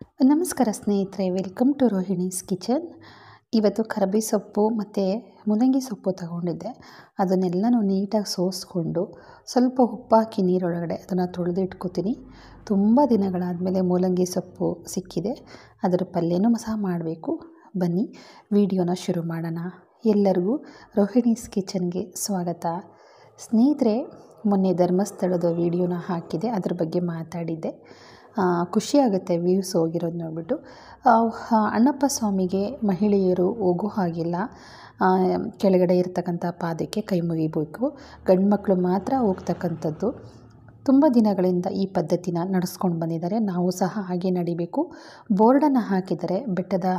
ನಮಸ್ಕಾರ ಸ್ನೇಹಿತರೆ, welcome to Rohini's kitchen. ಇವತ್ತು ಕರಬಿ ಸೊಪ್ಪು ಮತ್ತು ಮೂಲಂಗಿ ಸೊಪ್ಪು ತಗೊಂಡಿದ್ದೆ. ಅದನ್ನೆಲ್ಲನೂ ನೀಟಾಗಿ ಸೋಸ್ಕೊಂಡು ಸ್ವಲ್ಪ ಉಪ್ಪಾಕಿ ನೀರೊಳಗಡೆ ಅದನ್ನು ತೊಳೆದಿಟ್ಕೋತೀನಿ. ತುಂಬ ದಿನಗಳಾದಮೇಲೆ ಮೂಲಂಗಿ ಸೊಪ್ಪು ಸಿಕ್ಕಿದೆ. ಅದರ ಪಲ್ಯನೂ ಸಹ ಮಾಡಬೇಕು. ಬನ್ನಿ, ವಿಡಿಯೋನ ಶುರು ಮಾಡೋಣ. ಎಲ್ಲರಿಗೂ ರೋಹಿಣೀಸ್ ಕಿಚನ್ಗೆ ಸ್ವಾಗತ. ಸ್ನೇಹಿತರೆ, ಮೊನ್ನೆ ಧರ್ಮಸ್ಥಳದ ವಿಡಿಯೋನ ಹಾಕಿದೆ, ಅದ್ರ ಬಗ್ಗೆ ಮಾತಾಡಿದ್ದೆ. ಖುಷಿ ಆಗುತ್ತೆ ವ್ಯೂಸ್ ಹೋಗಿರೋದು ನೋಡ್ಬಿಟ್ಟು. ಅಣ್ಣಪ್ಪ ಸ್ವಾಮಿಗೆ ಮಹಿಳೆಯರು ಹೋಗೋ ಹಾಗಿಲ್ಲ. ಕೆಳಗಡೆ ಇರತಕ್ಕಂಥ ಪಾದಕ್ಕೆ ಕೈ ಮುಗಿಬೇಕು. ಗಂಡು ಮಕ್ಕಳು ಮಾತ್ರ ಹೋಗ್ತಕ್ಕಂಥದ್ದು. ತುಂಬ ದಿನಗಳಿಂದ ಈ ಪದ್ಧತಿನ ನಡೆಸ್ಕೊಂಡು ಬಂದಿದ್ದಾರೆ. ನಾವು ಸಹ ಹಾಗೆ ನಡಿಬೇಕು. ಬೋರ್ಡನ್ನು ಹಾಕಿದರೆ ಬೆಟ್ಟದ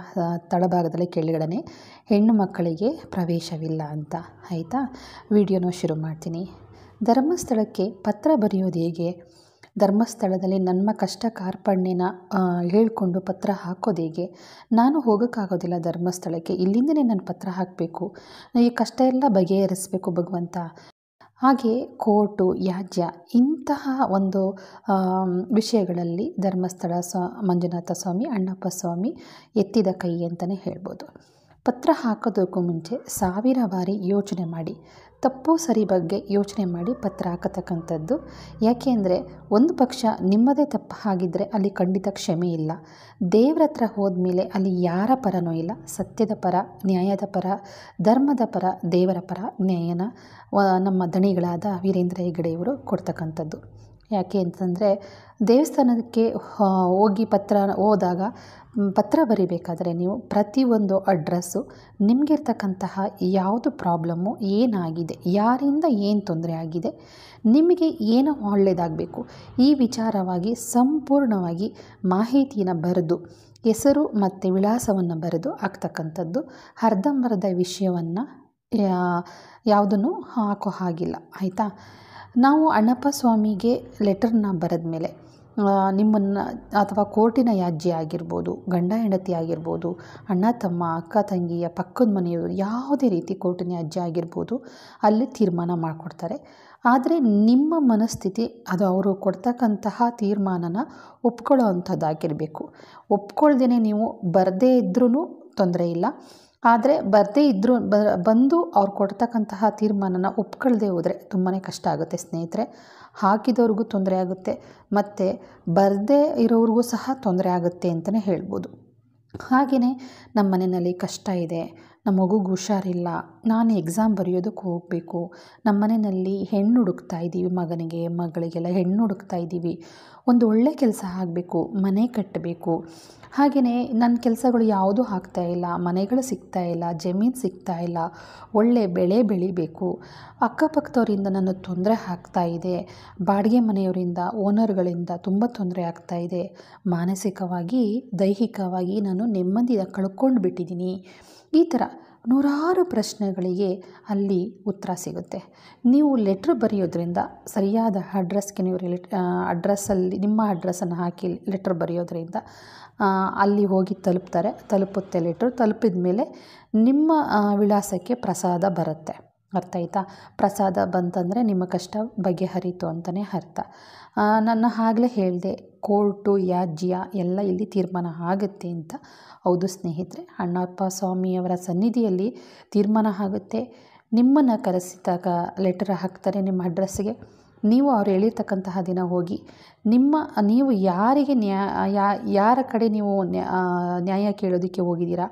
ತಳಭಾಗದಲ್ಲಿ ಕೆಳಗಡೆ ಹೆಣ್ಣು ಮಕ್ಕಳಿಗೆ ಪ್ರವೇಶವಿಲ್ಲ ಅಂತ. ಆಯಿತಾ? ವಿಡಿಯೋನ ಶುರು ಮಾಡ್ತೀನಿ. ಧರ್ಮಸ್ಥಳಕ್ಕೆ ಪತ್ರ ಬರೆಯೋದು ಹೇಗೆ? ಧರ್ಮಸ್ಥಳದಲ್ಲಿ ನನ್ನ ಕಷ್ಟ ಕಾರ್ಪಣ್ಯನ ಹೇಳಿಕೊಂಡು ಪತ್ರ ಹಾಕೋದು ಹೇಗೆ? ನಾನು ಹೋಗೋಕ್ಕಾಗೋದಿಲ್ಲ ಧರ್ಮಸ್ಥಳಕ್ಕೆ. ಇಲ್ಲಿಂದನೇ ನಾನು ಪತ್ರ ಹಾಕಬೇಕು. ಈ ಕಷ್ಟ ಎಲ್ಲ ಬಗೆಹರಿಸಬೇಕು ಭಗವಂತ. ಹಾಗೆ ಕೋರ್ಟು, ಯಾಜ್ಯ ಇಂತಹ ಒಂದು ವಿಷಯಗಳಲ್ಲಿ ಧರ್ಮಸ್ಥಳ ಸ್ವ, ಮಂಜುನಾಥ ಸ್ವಾಮಿ, ಅಣ್ಣಪ್ಪ ಸ್ವಾಮಿ ಎತ್ತಿದ ಕೈ ಅಂತಲೇ ಹೇಳ್ಬೋದು. ಪತ್ರ ಹಾಕೋದಕ್ಕೂ ಮುಂಚೆ ಸಾವಿರ ಬಾರಿ ಯೋಚನೆ ಮಾಡಿ. ತಪ್ಪು ಸರಿ ಬಗ್ಗೆ ಯೋಚನೆ ಮಾಡಿ ಪತ್ರ ಹಾಕತಕ್ಕಂಥದ್ದು. ಯಾಕೆ ಅಂದರೆ, ಒಂದು ಪಕ್ಷ ನಿಮ್ಮದೇ ತಪ್ಪು ಆಗಿದ್ದರೆ ಅಲ್ಲಿ ಖಂಡಿತ ಕ್ಷಮೆ ಇಲ್ಲ. ದೇವ್ರ ಹತ್ರ ಹೋದ್ಮೇಲೆ ಅಲ್ಲಿ ಯಾರ ಪರನೂ ಇಲ್ಲ. ಸತ್ಯದ ಪರ, ನ್ಯಾಯದ ಪರ, ಧರ್ಮದ ಪರ, ದೇವರ ಪರ ನ್ಯಾಯನ ನಮ್ಮ ದಣಿಗಳಾದ ವೀರೇಂದ್ರ ಹೆಗಡೆಯವರು ಕೊಡ್ತಕ್ಕಂಥದ್ದು. ಯಾಕೆ ಅಂತಂದರೆ ದೇವಸ್ಥಾನಕ್ಕೆ ಹೋಗಿ ಪತ್ರ ಹೋದಾಗ ಪತ್ರ ಬರಿಬೇಕಾದ್ರೆ ನೀವು ಪ್ರತಿಯೊಂದು ಅಡ್ರೆಸ್ಸು, ನಿಮಗಿರ್ತಕ್ಕಂತಹ ಯಾವುದು ಪ್ರಾಬ್ಲಮ್ಮು ಏನಾಗಿದೆ, ಯಾರಿಂದ ಏನು ತೊಂದರೆ ಆಗಿದೆ, ನಿಮಗೆ ಏನು ಒಳ್ಳೆಯದಾಗಬೇಕು ಈ ವಿಚಾರವಾಗಿ ಸಂಪೂರ್ಣವಾಗಿ ಮಾಹಿತಿಯನ್ನು ಬರೆದು, ಹೆಸರು ಮತ್ತು ವಿಳಾಸವನ್ನು ಬರೆದು ಆಗ್ತಕ್ಕಂಥದ್ದು ಅರ್ಧಂಬರ್ಧ ವಿಷಯವನ್ನು ಯಾವುದನ್ನು ಹಾಕೋ ಹಾಗಿಲ್ಲ, ಆಯಿತಾ? ನಾವು ಅಣ್ಣಪ್ಪ ಸ್ವಾಮಿಗೆ ಲೆಟರ್ನ ಬರೆದ ಮೇಲೆ ನಿಮ್ಮನ್ನು ಅಥವಾ ಕೋರ್ಟಿನ ಯಾಜ್ಯ ಆಗಿರ್ಬೋದು, ಗಂಡ ಹೆಂಡತಿ ಆಗಿರ್ಬೋದು, ಅಣ್ಣ ತಮ್ಮ, ಅಕ್ಕ ತಂಗಿಯ ಪಕ್ಕದ ಮನೆಯವರು ಯಾವುದೇ ರೀತಿ ಕೋರ್ಟಿನ ಯಾಜ್ಯ ಆಗಿರ್ಬೋದು, ಅಲ್ಲಿ ತೀರ್ಮಾನ ಮಾಡಿಕೊಡ್ತಾರೆ. ಆದರೆ ನಿಮ್ಮ ಮನಸ್ಥಿತಿ, ಅದು ಅವರು ಕೊಡ್ತಕ್ಕಂತಹ ತೀರ್ಮಾನನ ಒಪ್ಕೊಳ್ಳೋ ಅಂಥದ್ದಾಗಿರಬೇಕು. ಒಪ್ಕೊಳ್ದೇ ನೀವು ಬರದೇ ಇದ್ರೂ ತೊಂದರೆ ಇಲ್ಲ. ಆದರೆ ಬರದೇ ಇದ್ದರೂ ಬಂದು ಅವ್ರು ಕೊಡ್ತಕ್ಕಂತಹ ತೀರ್ಮಾನನ ಒಪ್ಕೊಳ್ಳದೆ ಹೋದರೆ ತುಂಬಾ ಕಷ್ಟ ಆಗುತ್ತೆ ಸ್ನೇಹಿತರೆ. ಹಾಕಿದವ್ರಿಗೂ ತೊಂದರೆ ಆಗುತ್ತೆ, ಮತ್ತು ಬರದೇ ಇರೋರಿಗೂ ಸಹ ತೊಂದರೆ ಆಗುತ್ತೆ ಅಂತಲೇ ಹೇಳ್ಬೋದು. ಹಾಗೆಯೇ ನಮ್ಮ ಮನೆಯಲ್ಲಿ ಕಷ್ಟ ಇದೆ ನಮ್ಮ ಮಗುಗೆ ಹುಷಾರಿಲ್ಲ. ನಾನು ಎಕ್ಸಾಮ್ ಬರೆಯೋದಕ್ಕೆ ಹೋಗಬೇಕು. ನಮ್ಮ ಮನೆಯಲ್ಲಿ ಹೆಣ್ಣು ಹುಡುಕ್ತಾ ಇದ್ದೀವಿ ಮಗನಿಗೆ, ಮಗಳಿಗೆಲ್ಲ ಹೆಣ್ಣು ಹುಡುಕ್ತಾ ಇದ್ದೀವಿ ಒಂದು ಒಳ್ಳೆ ಕೆಲಸ ಆಗಬೇಕು, ಮನೆ ಕಟ್ಟಬೇಕು ಹಾಗೆಯೇ ನನ್ನ ಕೆಲಸಗಳು ಯಾವುದೂ ಇಲ್ಲ, ಮನೆಗಳು ಸಿಗ್ತಾ ಇಲ್ಲ, ಜಮೀನು ಸಿಗ್ತಾ ಇಲ್ಲ, ಒಳ್ಳೆ ಬೆಳೆ ಬೆಳಿಬೇಕು. ಅಕ್ಕಪಕ್ಕದವರಿಂದ ನನಗೆ ತೊಂದರೆ ಆಗ್ತಾ ಇದೆ. ಬಾಡಿಗೆ ಮನೆಯವರಿಂದ, ಓನರ್ಗಳಿಂದ ತುಂಬ ತೊಂದರೆ ಆಗ್ತಾ ಇದೆ. ಮಾನಸಿಕವಾಗಿ, ದೈಹಿಕವಾಗಿ ನಾನು ನೆಮ್ಮದಿಯ ಕಳ್ಕೊಂಡು ಬಿಟ್ಟಿದ್ದೀನಿ ಈ ಥರ ನೂರಾರು ಪ್ರಶ್ನೆಗಳಿಗೆ ಅಲ್ಲಿ ಉತ್ತರ ಸಿಗುತ್ತೆ. ನೀವು ಲೆಟ್ರ್ ಬರೆಯೋದ್ರಿಂದ ಸರಿಯಾದ ಅಡ್ರೆಸ್ಗೆ ನೀವು ರಿಲೇಟ್ ಅಡ್ರೆಸ್ಸಲ್ಲಿ ನಿಮ್ಮ ಅಡ್ರೆಸ್ಸನ್ನು ಹಾಕಿ ಲೆಟ್ರ್ ಬರೆಯೋದ್ರಿಂದ ಅಲ್ಲಿ ಹೋಗಿ ತಲುಪ್ತಾರೆ. ತಲುಪುತ್ತೆ ಲೆಟ್ರ್. ತಲುಪಿದ ಮೇಲೆ ನಿಮ್ಮ ವಿಳಾಸಕ್ಕೆ ಪ್ರಸಾದ ಬರುತ್ತೆ. ಅರ್ಥ ಆಯ್ತಾ? ಪ್ರಸಾದ ಬಂತಂದರೆ ನಿಮ್ಮ ಕಷ್ಟ ಬಗೆಹರಿತು ಅಂತಲೇ ಅರ್ಥ. ನನ್ನ ಆಗಲೇ ಹೇಳಿದೆ, ಕೋರ್ಟು, ಯಾಜ್ಯ ಎಲ್ಲ ಇಲ್ಲಿ ತೀರ್ಮಾನ ಆಗುತ್ತೆ ಅಂತ. ಹೌದು ಸ್ನೇಹಿತರೆ ಅಣ್ಣಪ್ಪ ಸ್ವಾಮಿಯವರ ಸನ್ನಿಧಿಯಲ್ಲಿ ತೀರ್ಮಾನ ಆಗುತ್ತೆ. ನಿಮ್ಮನ್ನು ಕರೆಸಿದಾಗ ಲೆಟರ್ ಹಾಕ್ತಾರೆ ನಿಮ್ಮ ಅಡ್ರೆಸ್ಸಿಗೆ ನೀವು ಅವ್ರು ಹೇಳಿರ್ತಕ್ಕಂತಹ ದಿನ ಹೋಗಿ, ನಿಮ್ಮ, ನೀವು ಯಾರಿಗೆ ನ್ಯಾಯ ಯಾರ ಕಡೆ ನೀವು ನ್ಯಾಯ ಕೇಳೋದಕ್ಕೆ ಹೋಗಿದ್ದೀರಾ,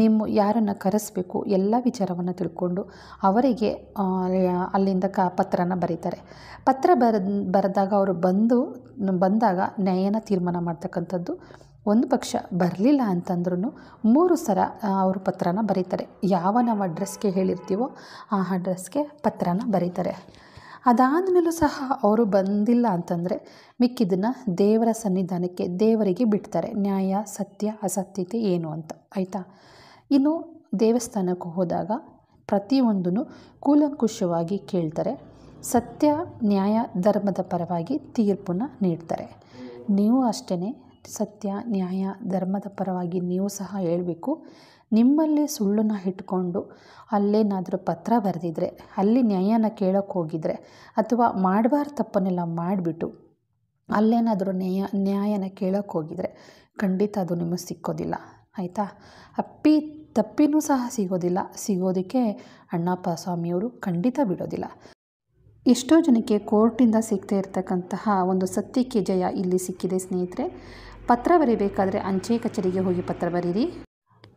ನಿಮ್ಮ ಯಾರನ್ನು ಕರೆಸಬೇಕು ಎಲ್ಲ ವಿಚಾರವನ್ನು ತಿಳ್ಕೊಂಡು ಅವರಿಗೆ ಅಲ್ಲಿಂದ ಕ, ಪತ್ರನ ಬರೀತಾರೆ. ಪತ್ರ ಬರೆದ ಬರೆದಾಗ ಅವರು ಬಂದು, ಬಂದಾಗ ನ್ಯಾಯನ ತೀರ್ಮಾನ ಮಾಡ್ತಕ್ಕಂಥದ್ದು ಒಂದು ಪಕ್ಷ ಬರಲಿಲ್ಲ ಅಂತಂದ್ರೂ ಮೂರು ಸಲ ಅವರು ಪತ್ರನ ಬರೀತಾರೆ. ಯಾವ ನಾವು ಅಡ್ರೆಸ್ಗೆ ಹೇಳಿರ್ತೀವೋ ಆ ಅಡ್ರೆಸ್ಗೆ ಪತ್ರನ ಬರೀತಾರೆ. ಅದಾದಮೇಲೂ ಸಹ ಅವರು ಬಂದಿಲ್ಲ ಅಂತಂದರೆ ಮಿಕ್ಕಿದ್ದನ್ನು ದೇವರ ಸನ್ನಿಧಾನಕ್ಕೆ ದೇವರಿಗೆ ಬಿಡ್ತಾರೆ. ನ್ಯಾಯ, ಸತ್ಯ, ಅಸತ್ಯತೆ ಏನು ಅಂತ. ಆಯಿತಾ? ಇನ್ನು ದೇವಸ್ಥಾನಕ್ಕೆ ಹೋದಾಗ ಪ್ರತಿಯೊಂದನ್ನು ಕೂಲಂಕುಷವಾಗಿ ಕೇಳ್ತಾರೆ. ಸತ್ಯ, ನ್ಯಾಯ, ಧರ್ಮದ ಪರವಾಗಿ ತೀರ್ಪನ್ನು ನೀಡ್ತಾರೆ. ನೀವು ಅಷ್ಟೇ ಸತ್ಯ, ನ್ಯಾಯ, ಧರ್ಮದ ಪರವಾಗಿ ನೀವು ಸಹ ಹೇಳಬೇಕು. ನಿಮ್ಮಲ್ಲೇ ಸುಳ್ಳನ್ನು ಇಟ್ಕೊಂಡು ಅಲ್ಲೇನಾದರೂ ಪತ್ರ ಬರೆದಿದ್ರೆ, ಅಲ್ಲಿ ನ್ಯಾಯನ ಕೇಳೋಕ್ಕೆ ಹೋಗಿದ್ರೆ ಅಥವಾ ಮಾಡಬಾರ್ದು ತಪ್ಪನ್ನೆಲ್ಲ ಮಾಡಿಬಿಟ್ಟು ಅಲ್ಲೇನಾದರೂ ನ್ಯಾಯ, ನ್ಯಾಯನ ಕೇಳೋಕ್ಕೆ ಹೋಗಿದರೆ ಖಂಡಿತ ಅದು ನಿಮಗೆ ಸಿಕ್ಕೋದಿಲ್ಲ, ಆಯಿತಾ? ಅಪ್ಪಿ ತಪ್ಪಿನೂ ಸಹ ಸಿಗೋದಿಲ್ಲ, ಸಿಗೋದಕ್ಕೆ ಅಣ್ಣಪ್ಪ ಸ್ವಾಮಿಯವರು ಖಂಡಿತ ಬಿಡೋದಿಲ್ಲ. ಎಷ್ಟೋ ಜನಕ್ಕೆ ಕೋರ್ಟಿಂದ ಸಿಗ್ತಾ ಇರತಕ್ಕಂತಹ ಒಂದು ಸತ್ಯಕ್ಕೆ ಜಯ ಇಲ್ಲಿ ಸಿಕ್ಕಿದೆ ಸ್ನೇಹಿತರೆ. ಪತ್ರ ಬರೀಬೇಕಾದ್ರೆ ಅಂಚೆ ಕಚೇರಿಗೆ ಹೋಗಿ ಪತ್ರ ಬರೀರಿ.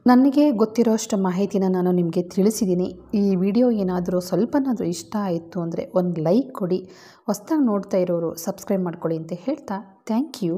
ನನಗೆ ಗೊತ್ತಿರೋ ಅಷ್ಟು ಮಾಹಿತಿನ ನಾನು ನಿಮಗೆ ತಿಳಿಸಿದ್ದೀನಿ. ಈ ವಿಡಿಯೋ ಏನಾದರೂ ಸ್ವಲ್ಪನಾದರೂ ಇಷ್ಟ ಆಯಿತು ಅಂದರೆ ಒಂದು ಲೈಕ್ ಕೊಡಿ. ಹೊಸ್ದಾಗಿ ನೋಡ್ತಾ ಇರೋರು ಸಬ್ಸ್ಕ್ರೈಬ್ ಮಾಡ್ಕೊಳ್ಳಿ ಅಂತ ಹೇಳ್ತಾ ಥ್ಯಾಂಕ್ ಯು.